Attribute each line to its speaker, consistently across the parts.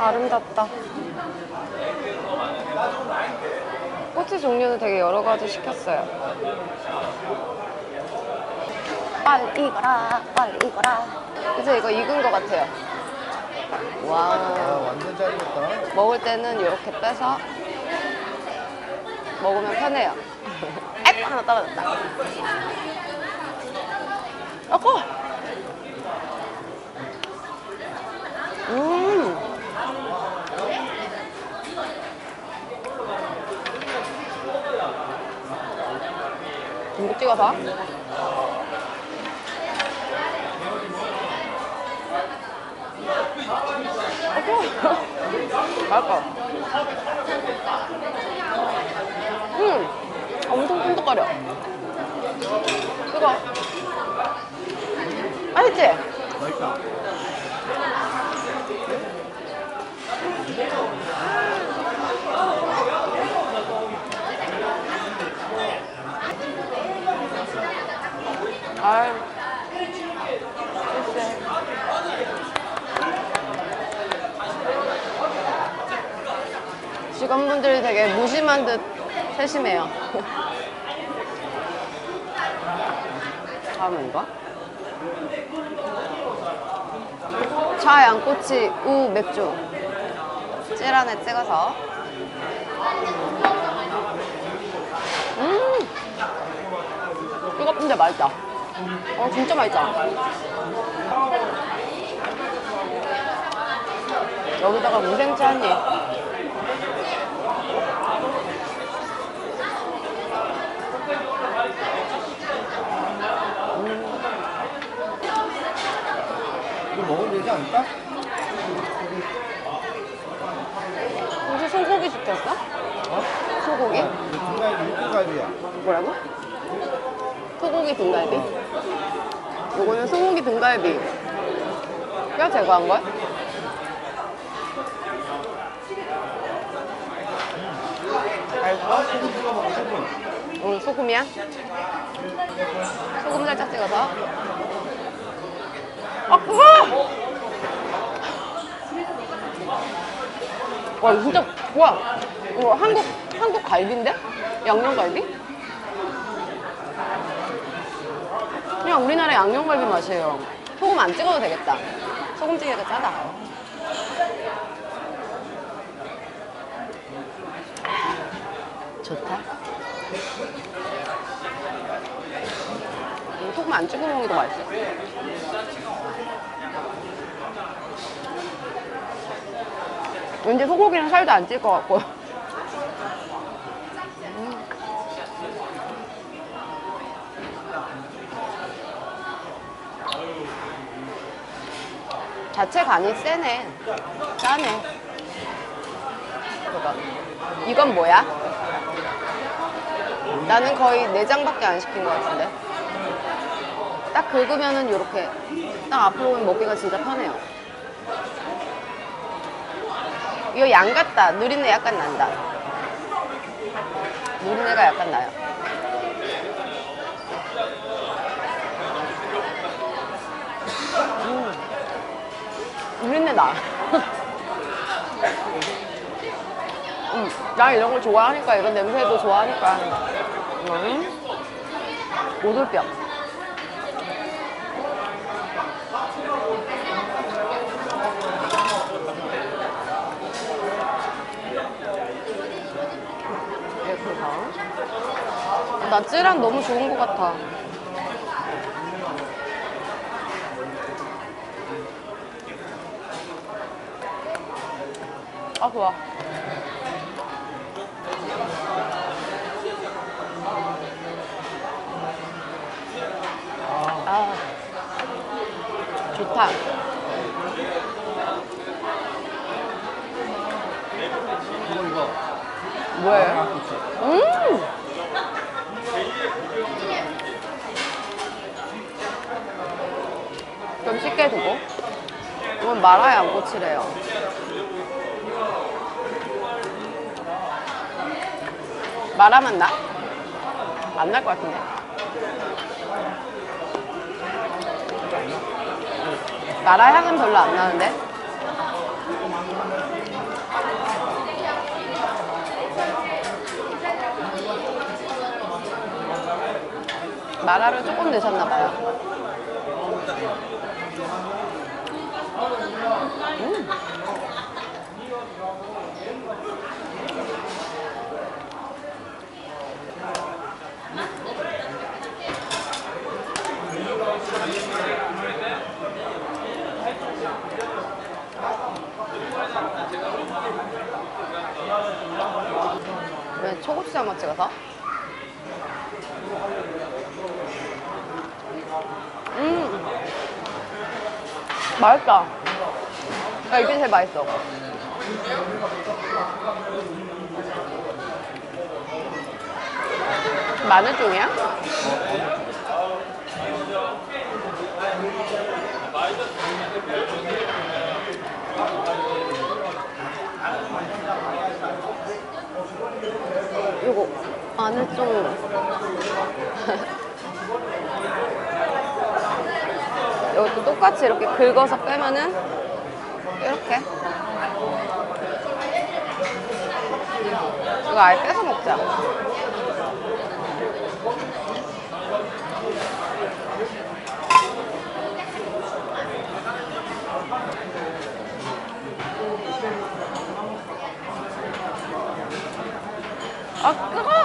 Speaker 1: 아름답다. 꼬치 종류는 되게 여러 가지 시켰어요. 빨리 가라, 빨리 가라. 이제 이거 익은 것 같아요.
Speaker 2: 아,
Speaker 1: 와.
Speaker 2: 완전 잘 익었다.
Speaker 1: 먹을 때는 이렇게 빼서 먹으면 편해요. 아이고, 하나 떨어졌다. 아고! 음! 찍어서. 아고! 맛있어. 음, 엄청 쫀득거려. 이거 맛있지?
Speaker 2: 맛있다.
Speaker 1: 아유, 글쎄. 직원분들이 되게 무심한 듯 세심해요. 이거? 차 양꼬치 우 맥주. 찌란에 찍어서. 음! 뜨겁은데 맛있다. 어 진짜 맛있다. 여기다가 무생채 한입
Speaker 2: 이거 먹으면 되지 않을까?
Speaker 1: 혹시 소고기 시켰어?
Speaker 2: 어?
Speaker 1: 소고기?
Speaker 2: 이거 중간에 육갈비야.
Speaker 1: 뭐라고? 소고기 등갈비? 요거는 소고기 등갈비 뼈 제거한 거야?
Speaker 2: 소금 소금.
Speaker 1: 오늘 소금이야? 소금 살짝 찍어서 아! 와 이거 진짜 뭐야 이거 한국 한국 갈비인데? 양념갈비? 그냥 우리나라 양념갈비 맛이에요. 소금 안 찍어도 되겠다. 소금찌개가 짜다. 아, 좋다. 음, 소금 안 찍어 먹는 게 더 맛있어. 왠지 소고기는 살도 안 찔 것 같고. 음. 자체 간이 세네. 짜네. 이건 뭐야? 나는 거의 내장밖에 안 시킨 것 같은데. 딱 긁으면은 이렇게 딱 앞으로 오면 먹기가 진짜 편해요. 이거 양 같다. 누린내 약간 난다. 누린내가 약간 나요. 음. 누린내 나. 음, 나 이런 걸 좋아하니까 이런 냄새도 좋아하니까. 음. 오돌뼈. 이렇게 해서. 나 찌란 너무 좋은 것 같아. 아, 좋아. 아, 좋다. 뭐예요?
Speaker 2: 양꼬치.
Speaker 1: 음! 좀 쉽게 두고. 이건 마라 양꼬치래요. 마라맛 나? 안 날 것 같은데. 마라 향은 별로 안 나는데? 마라를 조금 넣으셨나 봐요. 음. 왜 초고추장만 찍어서? 음. 맛있다. 야, 이게 제일 맛있어. 마늘종이야? 요거 마늘종 이것도 똑같이 이렇게 긁어서 빼면은 이렇게 이거 아예 빼서 먹자 아 뜨거 음.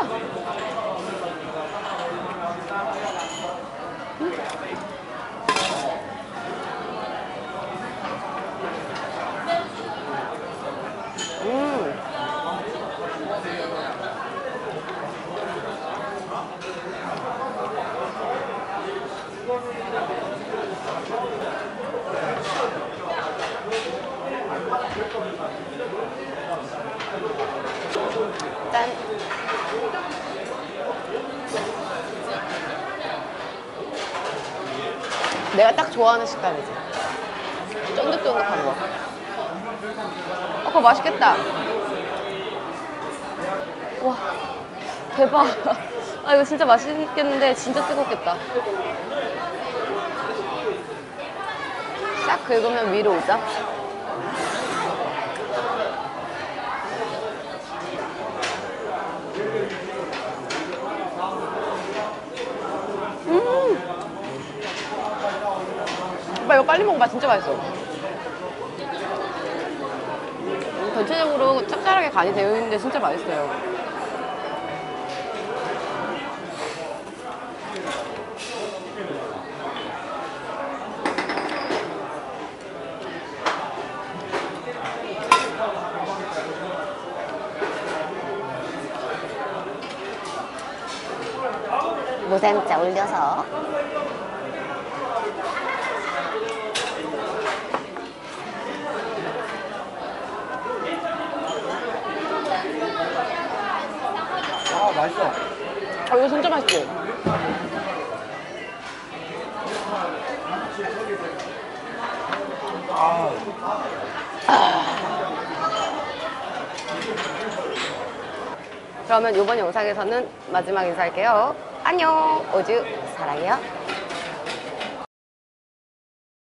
Speaker 1: 내가 딱 좋아하는 식감이지. 쫀득쫀득한 거. 어, 그거 맛있겠다. 와, 대박. 아, 이거 진짜 맛있겠는데 진짜 뜨겁겠다. 싹 긁으면 위로 오자. 빨리 먹어봐. 진짜 맛있어. 음, 전체적으로 짭짤하게 간이 되어 있는데 진짜 맛있어요. 무생짜 올려서
Speaker 2: 맛있어.
Speaker 1: 아, 이거 진짜 맛있지? 그러면 이번 영상에서는 마지막 인사할게요. 안녕. 오즈 사랑해요.